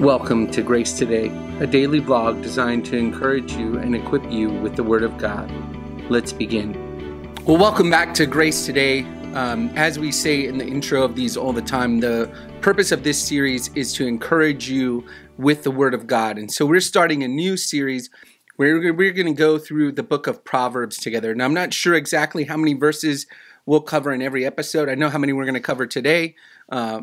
Welcome to Grace Today, a daily vlog designed to encourage you and equip you with the Word of God. Let's begin. Well, welcome back to Grace Today. Um, as we say in the intro of these all the time, the purpose of this series is to encourage you with the Word of God. And so we're starting a new series where we're going to go through the book of Proverbs together. Now, I'm not sure exactly how many verses we'll cover in every episode. I know how many we're going to cover today. Uh,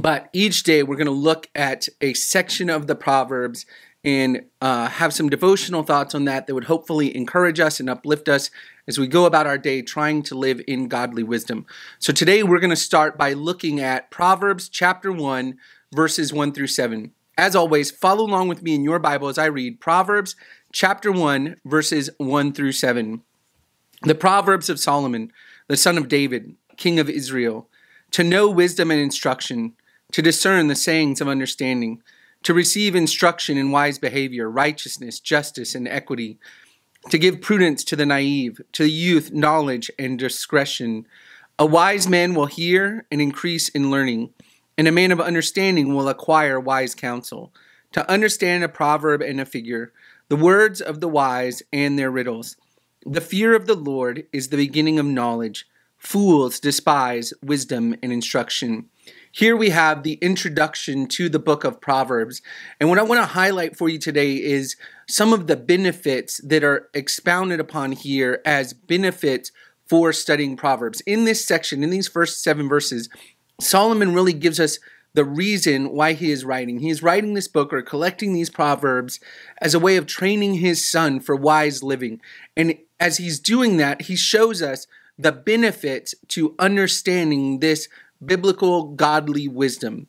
but each day we're going to look at a section of the Proverbs and uh, have some devotional thoughts on that that would hopefully encourage us and uplift us as we go about our day trying to live in godly wisdom. So today we're going to start by looking at Proverbs chapter 1, verses 1 through 7. As always, follow along with me in your Bible as I read Proverbs chapter 1, verses 1 through 7. The Proverbs of Solomon, the son of David, king of Israel to know wisdom and instruction, to discern the sayings of understanding, to receive instruction in wise behavior, righteousness, justice, and equity, to give prudence to the naive, to the youth knowledge and discretion. A wise man will hear and increase in learning, and a man of understanding will acquire wise counsel. To understand a proverb and a figure, the words of the wise and their riddles. The fear of the Lord is the beginning of knowledge Fools despise wisdom and instruction. Here we have the introduction to the book of Proverbs. And what I want to highlight for you today is some of the benefits that are expounded upon here as benefits for studying Proverbs. In this section, in these first seven verses, Solomon really gives us the reason why he is writing. He is writing this book or collecting these proverbs as a way of training his son for wise living. And as he's doing that, he shows us the benefits to understanding this biblical godly wisdom.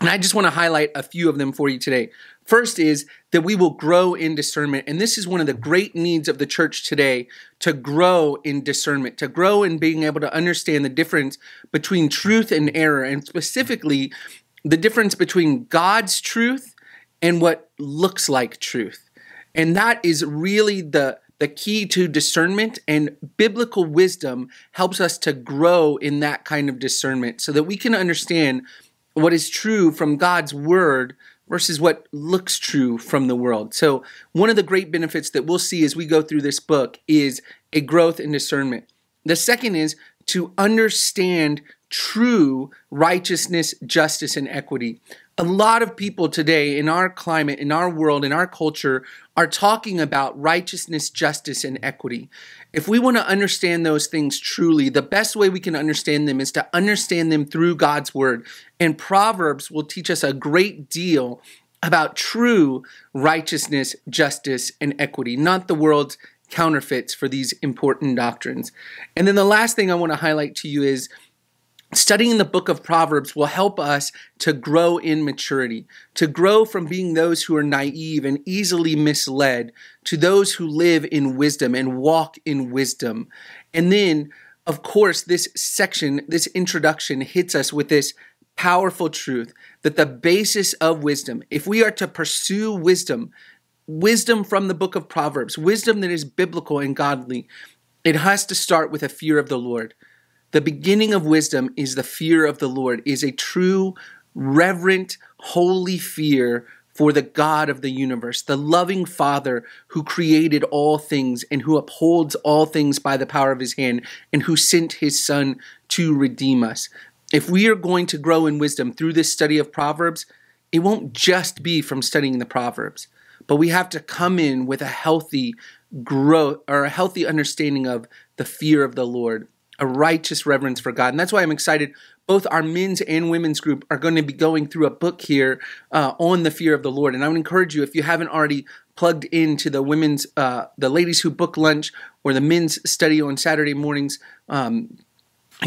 And I just want to highlight a few of them for you today. First is that we will grow in discernment. And this is one of the great needs of the church today to grow in discernment, to grow in being able to understand the difference between truth and error, and specifically the difference between God's truth and what looks like truth. And that is really the the key to discernment and biblical wisdom helps us to grow in that kind of discernment so that we can understand what is true from God's word versus what looks true from the world. So, one of the great benefits that we'll see as we go through this book is a growth in discernment. The second is to understand true righteousness, justice, and equity a lot of people today in our climate, in our world, in our culture are talking about righteousness, justice, and equity. If we want to understand those things truly, the best way we can understand them is to understand them through God's word. And Proverbs will teach us a great deal about true righteousness, justice, and equity, not the world's counterfeits for these important doctrines. And then the last thing I want to highlight to you is Studying the book of Proverbs will help us to grow in maturity, to grow from being those who are naive and easily misled to those who live in wisdom and walk in wisdom. And then, of course, this section, this introduction hits us with this powerful truth that the basis of wisdom, if we are to pursue wisdom, wisdom from the book of Proverbs, wisdom that is biblical and godly, it has to start with a fear of the Lord. The beginning of wisdom is the fear of the Lord, is a true, reverent, holy fear for the God of the universe, the loving Father who created all things and who upholds all things by the power of his hand and who sent his Son to redeem us. If we are going to grow in wisdom through this study of Proverbs, it won't just be from studying the Proverbs, but we have to come in with a healthy growth or a healthy understanding of the fear of the Lord a righteous reverence for God. And that's why I'm excited. Both our men's and women's group are going to be going through a book here uh, on the fear of the Lord. And I would encourage you, if you haven't already plugged into the women's, uh, the ladies who book lunch or the men's study on Saturday mornings, um,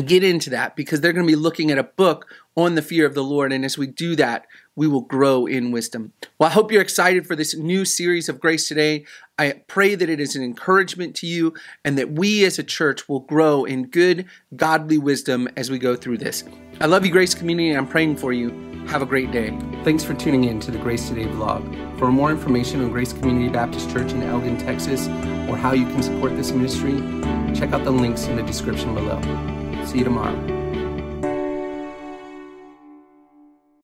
get into that because they're going to be looking at a book on the fear of the Lord. And as we do that, we will grow in wisdom. Well, I hope you're excited for this new series of Grace Today. I pray that it is an encouragement to you and that we as a church will grow in good, godly wisdom as we go through this. I love you, Grace Community, I'm praying for you. Have a great day. Thanks for tuning in to the Grace Today vlog. For more information on Grace Community Baptist Church in Elgin, Texas, or how you can support this ministry, check out the links in the description below. See you tomorrow.